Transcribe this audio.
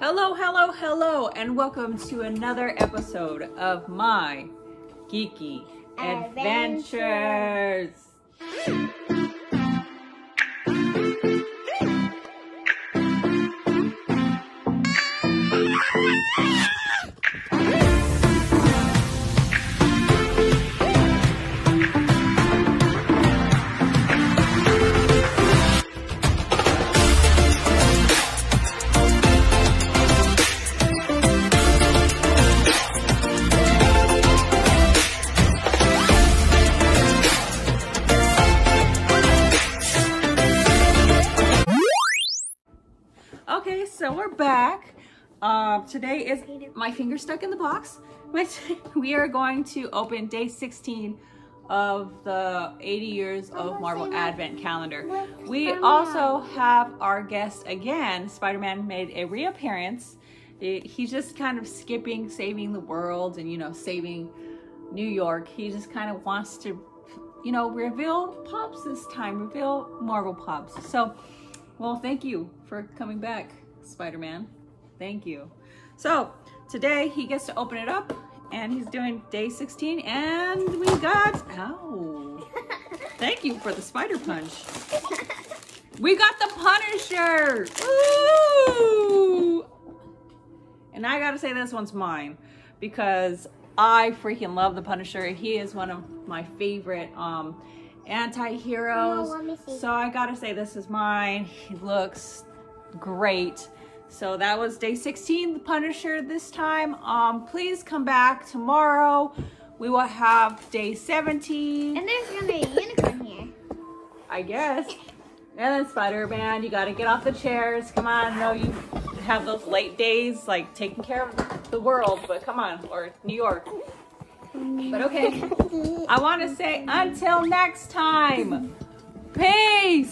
Hello, hello, hello, and welcome to another episode of my geeky adventures. Okay, so we're back. Uh, today is my finger stuck in the box. My, we are going to open day 16 of the 80 years of Marvel Advent calendar. We also have our guest again. Spider-Man made a reappearance. He's just kind of skipping saving the world and, you know, saving New York. He just kind of wants to, you know, reveal pops this time, reveal Marvel pops. So, well, thank you for coming back, Spider-Man. Thank you. So, today he gets to open it up and he's doing day 16 and we got, ow. Thank you for the spider punch. We got the Punisher. Ooh. And I gotta say this one's mine because I freaking love the Punisher. He is one of my favorite um, anti-heroes. Oh, let me see. so I gotta say this is mine. He looks great. So that was day 16, the Punisher this time. Um, please come back tomorrow. We will have day 17. And there's gonna be a unicorn here. I guess. And then Spider-Man, you gotta get off the chairs. Come on, know you have those late days, like taking care of the world, but come on, or New York. But okay, I wanna say until next time, peace!